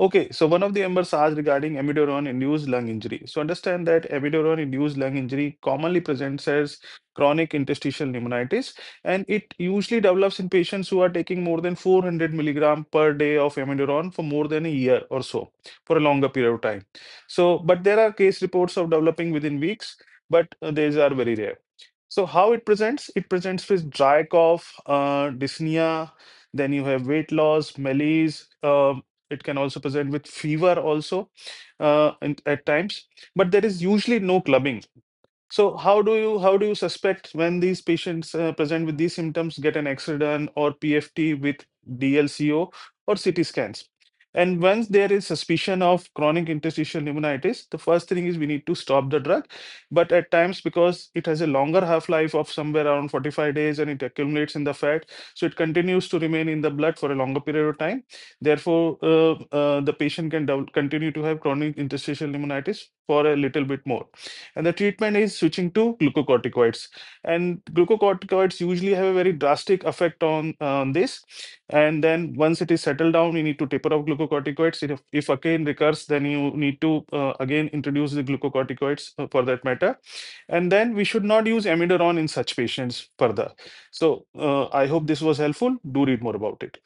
Okay, so one of the members asked regarding amiodarone-induced lung injury. So understand that amiodarone-induced lung injury commonly presents as chronic interstitial pneumonitis, and it usually develops in patients who are taking more than 400 milligram per day of amiodarone for more than a year or so, for a longer period of time. So, but there are case reports of developing within weeks, but uh, these are very rare. So how it presents? It presents with dry cough, uh, dyspnea, then you have weight loss, malaise. um it can also present with fever also uh, in- at times, but there is usually no clubbing. So how do you how do you suspect when these patients uh, present with these symptoms get an X-ray done or PFT with DLCO or CT scans? And once there is suspicion of chronic interstitial pneumonitis, the first thing is we need to stop the drug. But at times, because it has a longer half-life of somewhere around 45 days and it accumulates in the fat, so it continues to remain in the blood for a longer period of time. Therefore, uh, uh, the patient can continue to have chronic interstitial pneumonitis for a little bit more. And the treatment is switching to glucocorticoids. And glucocorticoids usually have a very drastic effect on, on this. And then once it is settled down, we need to taper off glucocorticoids. If, if again recurs, then you need to uh, again introduce the glucocorticoids uh, for that matter. And then we should not use amiodarone in such patients further. So uh, I hope this was helpful. Do read more about it.